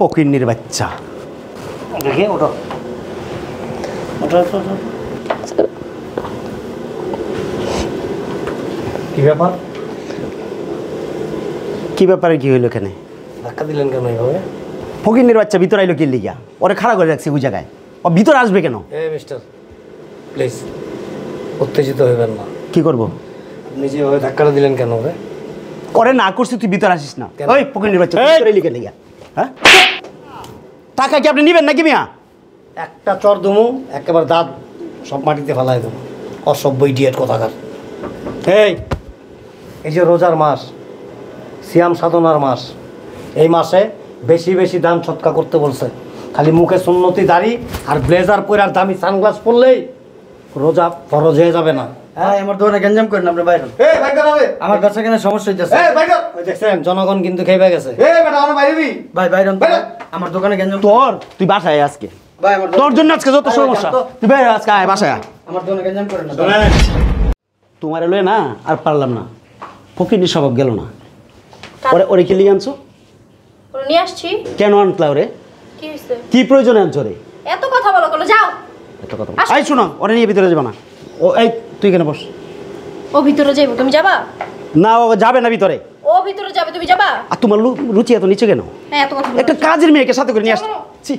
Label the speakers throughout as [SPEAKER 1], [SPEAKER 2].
[SPEAKER 1] পকিন্নির বাচ্চা।
[SPEAKER 2] দেখি ওটো। কি ব্যাপার?
[SPEAKER 1] কি ব্যাপারে কি হইল এখানে?
[SPEAKER 2] ধাক্কা দিলেন কেন এইভাবে?
[SPEAKER 1] ফকিন্নির বাচ্চা ভিতর আইলো কি লিগা? ওরে খাড়া করে রাখছি ওই জায়গায়। ও ভিতর আসবে কেন?
[SPEAKER 2] এ মিস্টার প্লিজ উত্তেজিত হইবেন না।
[SPEAKER 1] কি করব?
[SPEAKER 2] আপনি যেভাবে ধাক্কাটা দিলেন কেন ওরে
[SPEAKER 1] করে না করছি তুই ভিতর আসিস না। ওই ফকিন্নির বাচ্চা ভিতর কেন লিগা? হ্যাঁ? টাকা কি আপনি নিবেন নাকি মিয়া?
[SPEAKER 2] একটা চর দুমু একেবারে দাঁত সব মাটিতে ফেলাই দেবো। অসভ্য ইডিয়েট কথাকার। এই। এই যে রোজার মাস সিয়াম সাধনার মাস এই মাসে বেশি বেশি দান সৎকা করতে বলছে। খালি মুখে সুন্নতি দাড়ি আর ব্লেজার পরে আর দামি সানগ্লাস পরলেই রোজা ফরজ হয়ে যাবে না।
[SPEAKER 3] আমার দোকানে গঞ্জাম করেন আপনি বাইরে আমার ব্যবসা কেন সমস্যা হইতেছে।
[SPEAKER 2] দেখছেন জনগণ কিন্তু খেয়ে গেছে। আমার বাইরে দি
[SPEAKER 3] ভাই বাইরে আমার দোকানে গঞ্জাম
[SPEAKER 1] তোর তুই বাসায় আজকে। তোর জন্য আজকে যত সমস্যা। তুই আজকে আয় বাসায়
[SPEAKER 3] আমার দোকানে গঞ্জাম করেন
[SPEAKER 1] তোমার এলো না আর পারলাম না। ফকিন্নির স্বভাব গেল না। ওরে ওরে কি লিয়ে আনছো?
[SPEAKER 4] নিয়ে আসছি।
[SPEAKER 1] কেন আনতলা ওরে?
[SPEAKER 4] কি
[SPEAKER 1] প্রয়োজনে আনছো রে
[SPEAKER 4] এত কথা বলো যাও।
[SPEAKER 1] এত কথা আই শোনো ওরে নিয়ে ভিতরে যাবে না। ও এই তুই কেন বস।
[SPEAKER 4] ও ভিতরে যাইবো। তুমি যাবা?
[SPEAKER 1] না ও যাবে না ভিতরে।
[SPEAKER 4] ও ভিতরে যাবে। তুমি যাবা?
[SPEAKER 1] আর তোমার লু- রুচি এত নিচে কেন?
[SPEAKER 4] হ্যাঁ এত কথা
[SPEAKER 1] একটা কাজের মেয়েকে সাথে করে নিয়ে আসছি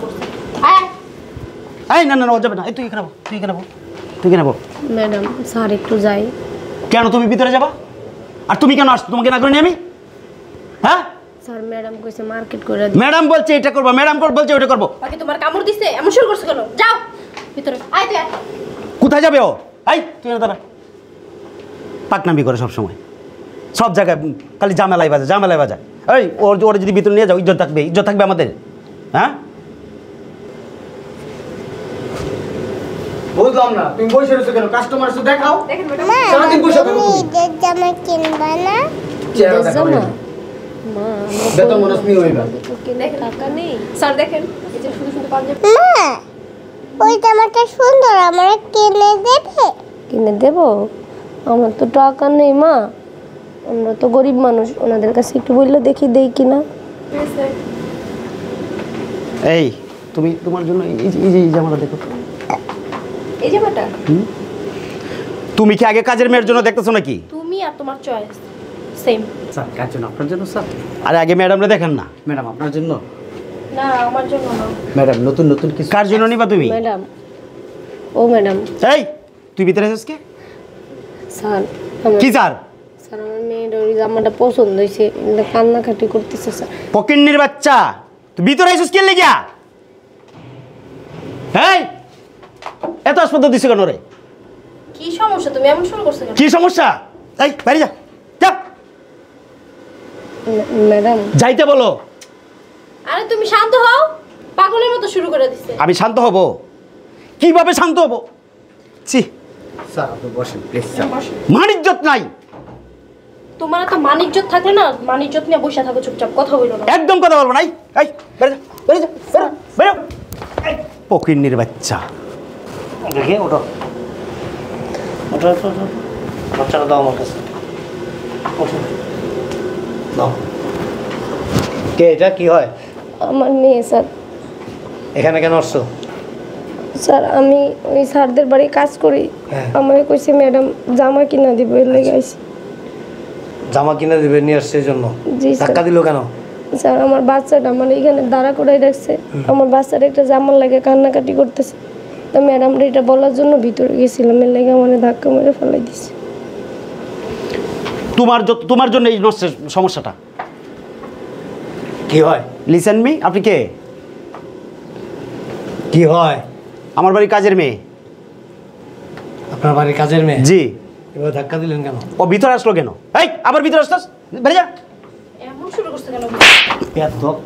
[SPEAKER 4] করছে। হ্যাঁ।
[SPEAKER 1] না না না ও যাবে না। তুই এখানে তুই এখানে তুই এখানে
[SPEAKER 4] ম্যাডাম স্যার একটু যাই।
[SPEAKER 1] কেন তুমি ভিতরে যাবা? আর তুমি কেন আসছো? তোমাকে না করে নিয়ে আমি? হ্যাঁ?
[SPEAKER 4] স্যার ম্যাডাম কইছে মার্কেট করে দিই।
[SPEAKER 1] ম্যাডাম বলছে এটা করব ম্যাডাম বলছে ওটা করব।
[SPEAKER 4] বাকি তোমার কামড় দিছে এমন শুরু করছ কেন? যাও। ভিতরে। আয় তুই আয়।
[SPEAKER 1] কোথায় যাবে ও? এই তুই না দাঁড়া। পাকনামি করে সব সময় সব জায়গায় খালি জামেলাই বাজে জামেলাই বাজায় এই ওর ওর যদি ভিতরে নিয়ে যাও ইজ্জত থাকবে ইজ্জত থাকবে আমাদের। হ্যাঁ?
[SPEAKER 3] বুঝলাম না তুমি বসে রয়েছো কেন? কাস্টমার এসে দেখাও।
[SPEAKER 4] দেখেন
[SPEAKER 3] সারাদিন বসে থাকো
[SPEAKER 5] জামা কিনবা না?
[SPEAKER 3] চেহারা বেতন বোনাস হইবা।
[SPEAKER 4] টাকা নেই। স্যার দেখেন। এই যে শুধু শুধু পাঞ্জাবি।
[SPEAKER 5] মা! ওই জামাটা সুন্দর আমার কিনে দেবে।
[SPEAKER 6] কিনে দেব? আমার তো টাকা নেই মা। আমরা তো গরিব মানুষ ওনাদের কাছে একটু বললে দেখি দেই কিনা
[SPEAKER 1] এই তুমি তোমার জন্য এই যে- এই যে এই জামাটা দেখো।
[SPEAKER 4] এই জামাটা?
[SPEAKER 1] তুমি কি আগে কাজের মেয়ের জন্য দেখতেছো নাকি?
[SPEAKER 4] তুমি আর তোমার চয়েস সেম
[SPEAKER 3] স্যার কার জন্য আপনার জন্য স্যার।
[SPEAKER 1] আরে আগে ম্যাডামরে দেখেন না।
[SPEAKER 3] ম্যাডাম আপনার জন্য।
[SPEAKER 4] না আমার জন্য না।
[SPEAKER 3] ম্যাডাম নতুন নতুন কিছু
[SPEAKER 1] কার জন্য নিবা তুমি?
[SPEAKER 6] ম্যাডাম। ও ম্যাডাম।
[SPEAKER 1] এই তুই ভিতরে আছিস কে?
[SPEAKER 6] স্যার
[SPEAKER 1] কি স্যার?
[SPEAKER 6] স্যার আমার মেয়ের ওই জামাটা পছন্দ হয়েছে। কান্নাকাটি করতেছে স্যার।
[SPEAKER 1] বাচ্চা। তুই ভিতরে আছিস কে লেগিয়া? এই এত হাসপাতাল দিছো কেন রে?
[SPEAKER 4] কি সমস্যা? তুমি এমন শুরু করছ কেন?
[SPEAKER 1] কি সমস্যা? এই বাইরে যা। যা।
[SPEAKER 6] ম্যাডাম।
[SPEAKER 1] যাইতে বলো।
[SPEAKER 4] আরে তুমি শান্ত হও। পাগলের মতো শুরু করে দিছে।
[SPEAKER 1] আমি শান্ত হব। কীভাবে শান্ত হব? ছি।
[SPEAKER 3] স্যার আপনি বসেন প্লিজ
[SPEAKER 1] মানিজ্জত নাই।
[SPEAKER 4] তোমার এত মানিজ্জত থাকলে না মানিজ্জত নিয়ে বসে থাকো চুপচাপ কথা বলো না।
[SPEAKER 1] একদম কথা বলব নাই এই বেরে যা বেরে যা বেরো বেরো। এই, পকিন্নির বাচ্চা।
[SPEAKER 2] দেখি ওটো ওটো ওটো। বাচ্চাটা দাও আমার কাছে। দাও। কে এটা? কি হয়?
[SPEAKER 6] আমার মেয়ে স্যার।
[SPEAKER 2] এখানে কেন আসছো?
[SPEAKER 6] স্যার আমি ওই স্যারদের বাড়ি কাজ করি।
[SPEAKER 2] হ্যাঁ।
[SPEAKER 6] আমার কইছে ম্যাডাম জামা কিনা দিব এর লেগে আইছি।
[SPEAKER 2] জামা কিনে দিবে নিয়ে আসছে এই জন্য? দিল কেন?
[SPEAKER 6] স্যার আমার বাচ্চাটা আমার এখানে দাঁড়া করাই রাখছে। আমার বাচ্চার একটা জামার লাগে কান্নাকাটি করতেছে। তো ম্যাডামরা এটা বলার জন্য ভিতরে গেছিলাম। এর লেগে আমার ধাক্কা মেরে ফেলাই দিছে।
[SPEAKER 1] তোমার তোমার জন্য এই সমস্যাটা।
[SPEAKER 2] কি হয়?
[SPEAKER 1] লিসেন মি আপনি কে?
[SPEAKER 2] কি হয়?
[SPEAKER 1] আমার বাড়ি কাজের মেয়ে।
[SPEAKER 2] আপনার বাড়ির কাজের মেয়ে?
[SPEAKER 1] জি।
[SPEAKER 2] এবার ধাক্কা দিলেন কেন?
[SPEAKER 1] ও ভিতরে আসলো কেন? এই আবার ভিতরে আসতাস বেরে যা।
[SPEAKER 4] এমন শুরু করছ কেন?
[SPEAKER 2] বেয়াদব।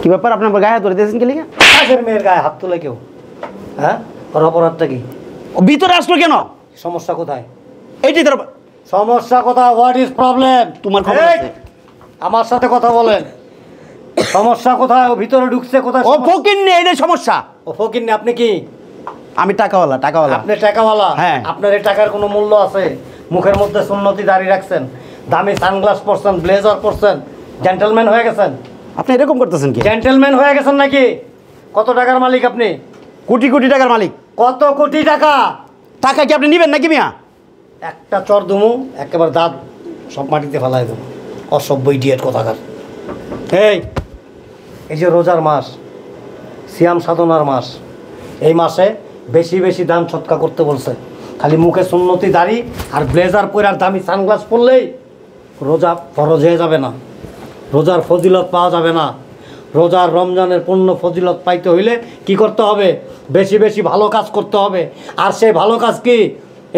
[SPEAKER 1] কি ব্যাপার? আপনার গায়ে হাত ধরে দিয়েছেন কি লিগা
[SPEAKER 2] কাজের মেয়ের গায়ে হাত তুলে কেউ? হ্যাঁ? ওর অপরাধটা কি?
[SPEAKER 1] ও ভিতরে আসলো কেন?
[SPEAKER 2] সমস্যা কোথায়?
[SPEAKER 1] এইটাই তোর
[SPEAKER 2] সমস্যা কোথায়? হোয়াট ইজ প্রবলেম
[SPEAKER 1] তোমার খবর আছে।
[SPEAKER 2] আমার সাথে কথা বলেন। সমস্যা কোথায়? ও ভিতরে ঢুকছে কোথায়
[SPEAKER 1] ও? ফকির নেই এটাই সমস্যা।
[SPEAKER 2] ও ফকির আপনি কি?
[SPEAKER 1] আমি টাকাওয়ালা টাকাওয়ালা।
[SPEAKER 2] আপনি টাকাওয়ালা?
[SPEAKER 1] হ্যাঁ।
[SPEAKER 2] আপনার এই টাকার কোনো মূল্য আছে? মুখের মধ্যে সুন্নতি দাঁড়িয়ে রাখছেন। দামি সানগ্লাস পরছেন ব্লেজার পরছেন জেন্টেলম্যান হয়ে গেছেন।
[SPEAKER 1] আপনি এরকম করতেছেন কি?
[SPEAKER 2] জেন্টেলম্যান হয়ে গেছেন নাকি? কত টাকার মালিক আপনি?
[SPEAKER 1] কোটি কোটি টাকার মালিক।
[SPEAKER 2] কত কোটি টাকা?
[SPEAKER 1] টাকা কি আপনি নেবেন নাকি মিয়া?
[SPEAKER 2] একটা চর দুমু একেবারে দাঁত সব মাটিতে ফেলাই দেবো। অসভ্য ইডিয়েট কথাকার। এই। এই যে রোজার মাস সিয়াম সাধনার মাস এই মাসে বেশি বেশি দান ছটকা করতে বলছে। খালি মুখে সুন্নতি দাড়ি আর ব্লেজার পরে আর দামি সানগ্লাস পরলেই রোজা ফরজ হয়ে যাবে না। রোজার ফজিলত পাওয়া যাবে না। রোজার রমজানের পূর্ণ ফজিলত পাইতে হইলে কি করতে হবে? বেশি বেশি ভালো কাজ করতে হবে। আর সেই ভালো কাজ কি?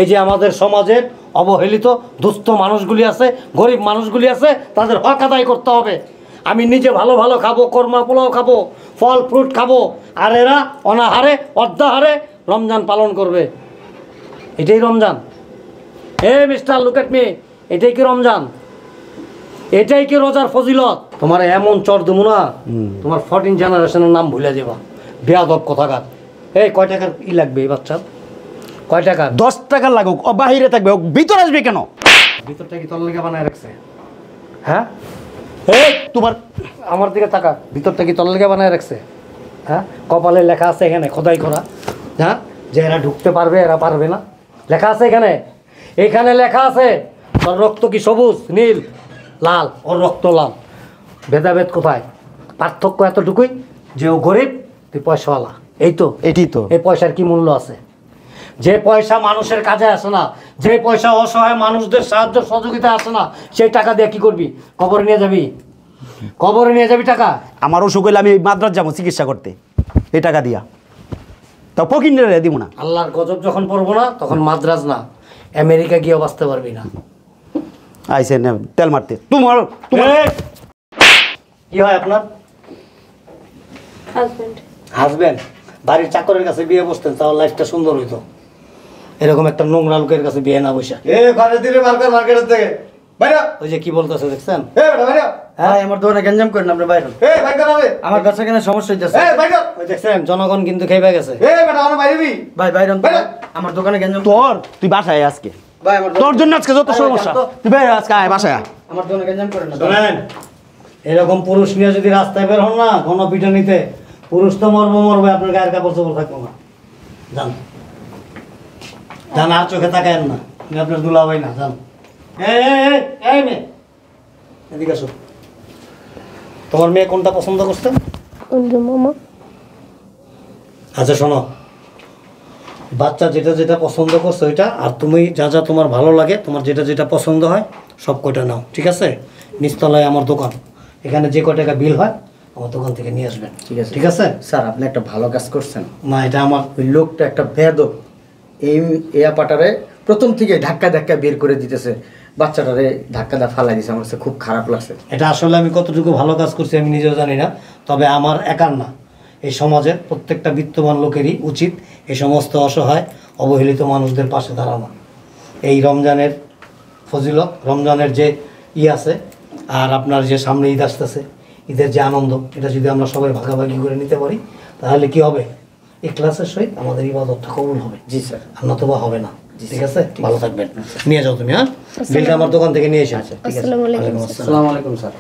[SPEAKER 2] এই যে আমাদের সমাজের অবহেলিত দুস্থ মানুষগুলি আছে গরিব মানুষগুলি আছে তাদের হক আদায় করতে হবে। আমি নিজে ভালো ভালো খাব কর্মা পোলাও খাব ফল ফ্রুট খাব আর এরা অনাহারে অর্ধাহারে রমজান পালন করবে। এটাই Ramzan. Hey mister look at me এটাই কি রমজান? এটাই কি রোজার ফজিলত? তোমার এমন চর দেবো না তোমার ফোরটিন জেনারেশনের নাম ভুলে যাবা। বেয়াদব কথাকার। এই কয় টাকার ই লাগবে এই বাচ্চার? কয় টাকা?
[SPEAKER 1] দশ টাকা লাগুক ও বাহিরে থাকবে ও ভিতরে আসবে কেন?
[SPEAKER 2] ভিতরটা কি তোর লেগে বানায় রাখছে? হ্যাঁ? এই!
[SPEAKER 1] তোমার
[SPEAKER 2] আমার দিকে তাকা ভিতরটা কি তোর লেগে বানায় রাখছে? হ্যাঁ? কপালে লেখা আছে এখানে খোদাই করা। হ্যাঁ? যে এরা ঢুকতে পারবে এরা পারবে না। লেখা আছে এখানে। এখানে লেখা আছে তোর রক্ত কি সবুজ নীল? লাল ওর রক্ত লাল। ভেদাভেদ কোথায়? পার্থক্য এতটুকুই যে ও গরিব তুই পয়সাওয়ালা। এই তো
[SPEAKER 1] এটি তো।
[SPEAKER 2] এই পয়সার কি মূল্য আছে? যে পয়সা মানুষের কাজে আসে না যে পয়সা অসহায় মানুষদের সাহায্য সহযোগিতা আসে না সেই টাকা দিয়ে কি করবি? কবরে নিয়ে যাবি? কবরে নিয়ে যাবি টাকা?
[SPEAKER 1] আমার অসুখ হইলে আমি মাদ্রাস যাব চিকিৎসা করতে। এই টাকা দিয়া। তাও পকিনে দিব না।
[SPEAKER 2] আল্লাহর গজব যখন পড়ব না তখন মাদ্রাজ না। আমেরিকা গিয়েও বাঁচতে পারবি না।
[SPEAKER 1] আইসে নে, তেল মারতে। তোমার তোমার
[SPEAKER 2] কি হয় আপনার?
[SPEAKER 4] হাজবেন্ড
[SPEAKER 2] হাজবেন্ড বাড়ির চাকরের কাছে বিয়ে বসতেন তাহলে লাইফটা সুন্দর হইতো। এরকম একটা নোংরা লোকের কাছে বিয়ে না বসে।
[SPEAKER 7] এ ঘরে দিলে মার্কেট মার্কেটের থেকে। বাইরে।
[SPEAKER 2] ওই যে কি বলতেছে দেখছেন?
[SPEAKER 7] এ বেটা বাইরে।
[SPEAKER 2] হ্যাঁ
[SPEAKER 8] আমার দোকানে গেঞ্জাম করেন আপনি বাইরে।
[SPEAKER 7] এ বাইরে হবে
[SPEAKER 8] আমার ব্যবসা কেন সমস্যা হইতেছে?
[SPEAKER 7] এ বাইরে।
[SPEAKER 2] ওই দেখছেন জনগণ কিন্তু খেয়ে গেছে।
[SPEAKER 7] এ বেটা আমার বাইরে বি
[SPEAKER 8] ভাই বাইরে তো,
[SPEAKER 7] বাইরে।
[SPEAKER 8] আমার দোকানে গেঞ্জাম
[SPEAKER 1] তোর তুই বাসায় আজকে।
[SPEAKER 8] ভাই আমার
[SPEAKER 1] তোর জন্য আজকে যত সমস্যা। তুই বাইরে আজকে আয় বাসায়
[SPEAKER 8] আমার দোকানে গেঞ্জাম করেন না।
[SPEAKER 2] শোনেন। এরকম পুরুষ নিয়ে যদি রাস্তায় বের হন না ঘন পিটানিতে পুরুষ তো মরবো মরবে আপনার গায়ের কাপড় চোপড় থাকব না। যান। যান আর চোখে তাকায়েন না। আমি আপনার দুলা ভাই না যান। এই মেয়ে। এদিকে আসো। তোমার মেয়ে কোনটা পছন্দ করছে?
[SPEAKER 6] মামা।
[SPEAKER 2] আচ্ছা শোনো। বাচ্চা যেটা যেটা পছন্দ করছে ওইটা আর তুমি যা যা তোমার ভালো লাগে তোমার যেটা যেটা পছন্দ হয় সব কয়টা নাও ঠিক আছে? নিচতলায় আমার দোকান। এখানে যে কয় টাকা বিল হয় আমার দোকান থেকে নিয়ে আসবেন।
[SPEAKER 8] ঠিক আছে।
[SPEAKER 2] ঠিক আছে?
[SPEAKER 8] স্যার আপনি একটা ভালো কাজ করছেন।
[SPEAKER 2] না এটা আমার
[SPEAKER 8] ওই লোকটা একটা বেদব এই এয়াপাটারে প্রথম থেকে ধাক্কা ধাক্কা বের করে দিতেছে। বাচ্চাটারে ধাক্কা দা ফালাই দিছে আমার কাছে খুব খারাপ লাগছে।
[SPEAKER 2] এটা আসলে আমি কতটুকু ভালো কাজ করছি আমি নিজেও জানি না তবে আমার একার না। এই সমাজের প্রত্যেকটা বিত্তবান লোকেরই উচিত এই সমস্ত অসহায় অবহেলিত মানুষদের পাশে দাঁড়ানো। এই রমজানের ফজিলত রমজানের যে ই আছে আর আপনার যে সামনে ঈদ আসতেছে ঈদের যে আনন্দ এটা যদি আমরা সবাই ভাগাভাগি করে নিতে পারি তাহলে কি হবে? এই ক্লাসের সহিত আমাদের ইবাদতটা কবুল হবে।
[SPEAKER 8] জি স্যার।
[SPEAKER 2] আর নতুবা হবে না। ঠিক আছে? ভালো থাকবেন। নিয়ে যাও তুমি হ্যাঁ? বিলটা আমার দোকান থেকে নিয়ে এসে আছে ঠিক আছে।
[SPEAKER 8] আসসালামু আলাইকুম স্যার।